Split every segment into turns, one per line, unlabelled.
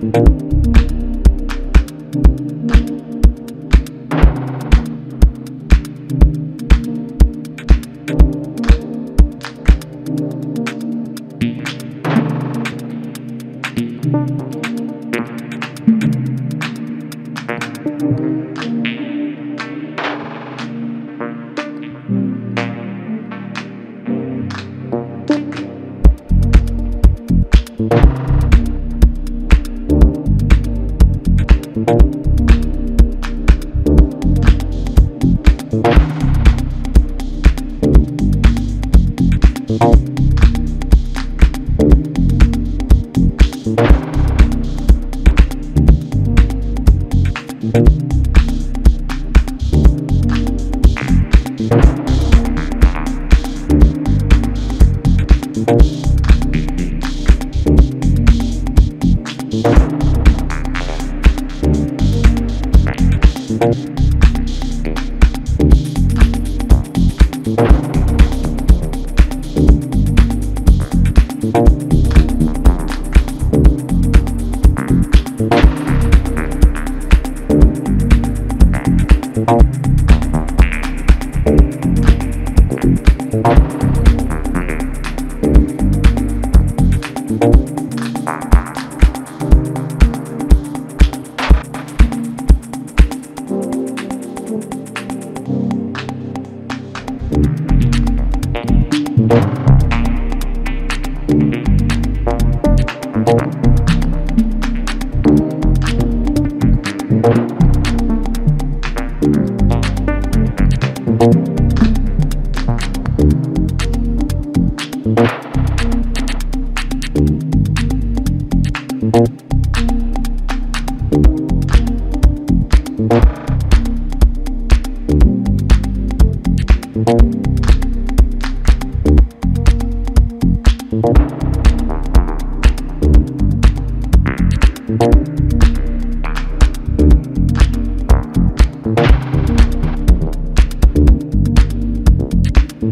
Thank you. Thank thank you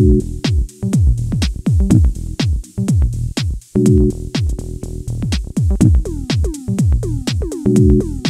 Thank you.